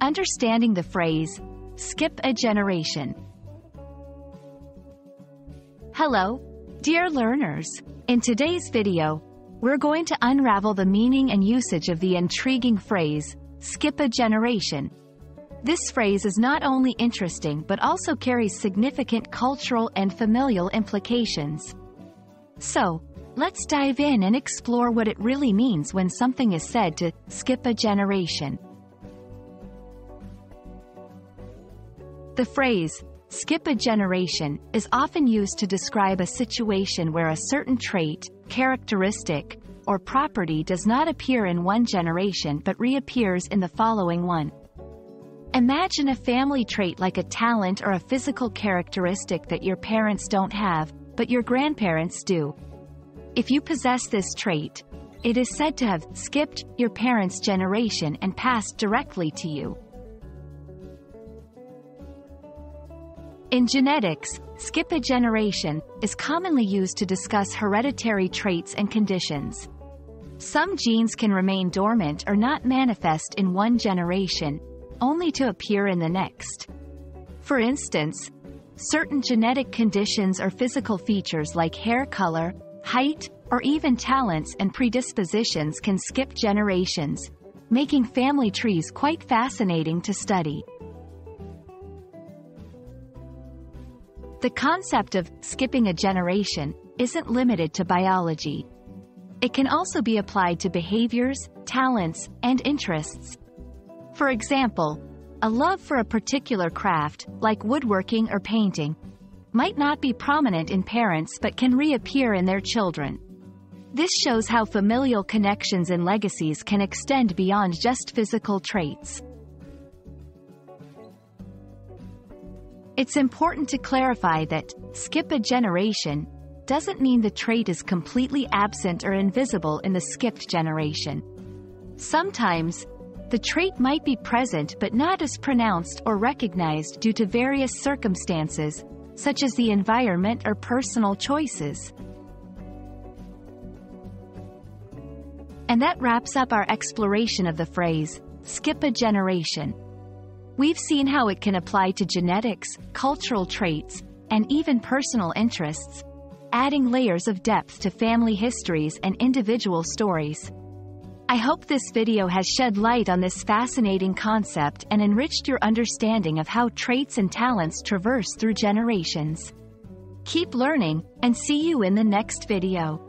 Understanding the phrase, skip a generation. Hello, dear learners. In today's video, we're going to unravel the meaning and usage of the intriguing phrase, skip a generation. This phrase is not only interesting but also carries significant cultural and familial implications. So, let's dive in and explore what it really means when something is said to skip a generation. The phrase, skip a generation, is often used to describe a situation where a certain trait, characteristic, or property does not appear in one generation but reappears in the following one. Imagine a family trait like a talent or a physical characteristic that your parents don't have, but your grandparents do. If you possess this trait, it is said to have skipped your parents' generation and passed directly to you. In genetics, skip a generation is commonly used to discuss hereditary traits and conditions. Some genes can remain dormant or not manifest in one generation, only to appear in the next. For instance, certain genetic conditions or physical features like hair color, height, or even talents and predispositions can skip generations, making family trees quite fascinating to study. The concept of skipping a generation isn't limited to biology. It can also be applied to behaviors, talents, and interests. For example, a love for a particular craft, like woodworking or painting, might not be prominent in parents but can reappear in their children. This shows how familial connections and legacies can extend beyond just physical traits. It's important to clarify that skip a generation doesn't mean the trait is completely absent or invisible in the skipped generation. Sometimes, the trait might be present but not as pronounced or recognized due to various circumstances, such as the environment or personal choices. And that wraps up our exploration of the phrase, skip a generation. We've seen how it can apply to genetics, cultural traits, and even personal interests, adding layers of depth to family histories and individual stories. I hope this video has shed light on this fascinating concept and enriched your understanding of how traits and talents traverse through generations. Keep learning, and see you in the next video.